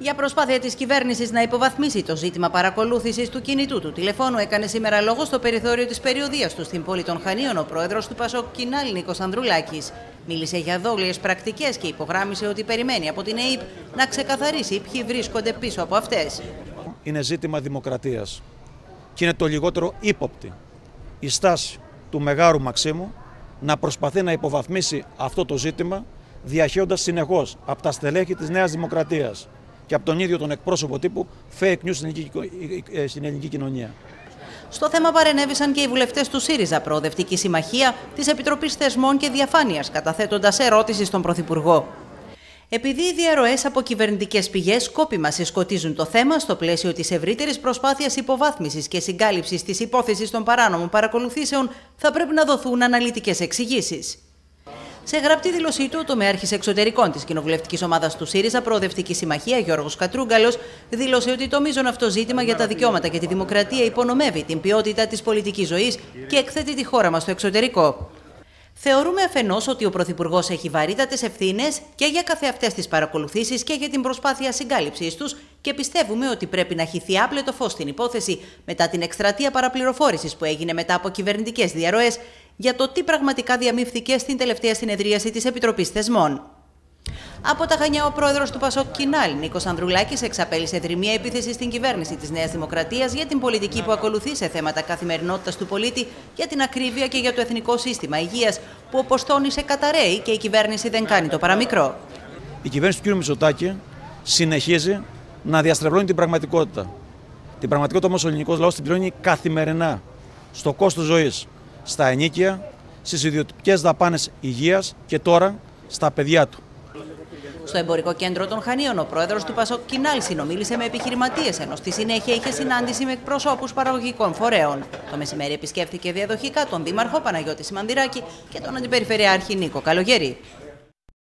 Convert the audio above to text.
Για προσπάθεια της κυβέρνησης να υποβαθμίσει το ζήτημα παρακολούθησης του κινητού του τηλεφώνου, έκανε σήμερα λόγο στο περιθώριο της περιοδίας του στην πόλη των Χανίων ο πρόεδρος του Πασόκ Κινάλ Νίκος Ανδρουλάκης. Μίλησε για δόλιε πρακτικές και υπογράμμισε ότι περιμένει από την ΕΕΠ να ξεκαθαρίσει ποιοι βρίσκονται πίσω από αυτές. Είναι ζήτημα δημοκρατίας και είναι το λιγότερο ύποπτη η στάση του Μεγάρου Μαξίμου να προσπαθεί να υποβαθμίσει αυτό το ζήτημα διαχέοντας συνεχώς από τα στελέχη της Νέας Δημοκρατίας και από τον ίδιο τον εκπρόσωπο τύπου fake news στην ελληνική, ε, στην ελληνική κοινωνία. Στο θέμα παρενέβησαν και οι βουλευτές του ΣΥΡΙΖΑ, Προοδευτική Συμμαχία, της Επιτροπής Θεσμών και Διαφάνειας, καταθέτοντας ερώτηση στον Πρωθυπουργό. Επειδή οι διαρροές από κυβερνητικές πηγές σκόπιμα συσκοτίζουν το θέμα στο πλαίσιο της ευρύτερης προσπάθειας υποβάθμισης και συγκάλυψης της υπόθεσης των παράνομων παρακολουθήσεων, θα πρέπει να δοθούν αναλυτικές εξηγήσεις. Σε γραπτή δήλωσή του, ο τομέαρχη εξωτερικών της κοινοβουλευτικής ομάδας του ΣΥΡΙΖΑ, Προοδευτική Συμμαχία, Γιώργος Κατρούγκαλος, δήλωσε ότι το μείζον αυτό ζήτημα για τα δικαιώματα και τη δημοκρατία υπονομεύει την ποιότητα της πολιτικής ζωής και εκθέτει τη χώρα μας στο εξωτερικό. Θεωρούμε αφενός ότι ο Πρωθυπουργός έχει βαρύτατες ευθύνες και για καθεαυτές τι παρακολουθήσεις και για την προσπάθεια συγκάλυψή τους και πιστεύουμε ότι πρέπει να χυθεί άπλετο φως στην υπόθεση μετά την εκστρατεία παραπληροφόρησης που έγινε μετά από κυβερνητικές διαρροές για το τι πραγματικά διαμήφθηκε στην τελευταία συνεδρίαση της Επιτροπής Θεσμών. Από τα Χανιά, ο πρόεδρος του Πασόκ Κινάλ, Νίκος Ανδρουλάκης, εξαπέλυσε δρυμία επίθεση στην κυβέρνηση της Νέας Δημοκρατίας για την πολιτική που ακολουθεί σε θέματα καθημερινότητας του πολίτη, για την ακρίβεια και για το εθνικό σύστημα υγείας, που όπως τόνισε καταραίει και η κυβέρνηση δεν κάνει το παραμικρό. Η κυβέρνηση του κ. Μητσοτάκη συνεχίζει να διαστρεβλώνει την πραγματικότητα. Την πραγματικότητα όμως ο ελληνικός λαός την πληρώνει καθημερινά στο κόστος ζωής, στα ενίκεια, στις ιδιωτικές δαπάνες υγείας και τώρα στα παιδιά του. Στο εμπορικό κέντρο των Χανίων, ο πρόεδρος του Πασόκ Κινάλ συνομίλησε με επιχειρηματίες, ενώ στη συνέχεια είχε συνάντηση με εκπροσώπους παραγωγικών φορέων. Το μεσημέρι επισκέφθηκε διαδοχικά τον Δήμαρχο Παναγιώτης Σιμανδυράκη και τον Αντιπεριφερειάρχη Νίκο Καλογέρη.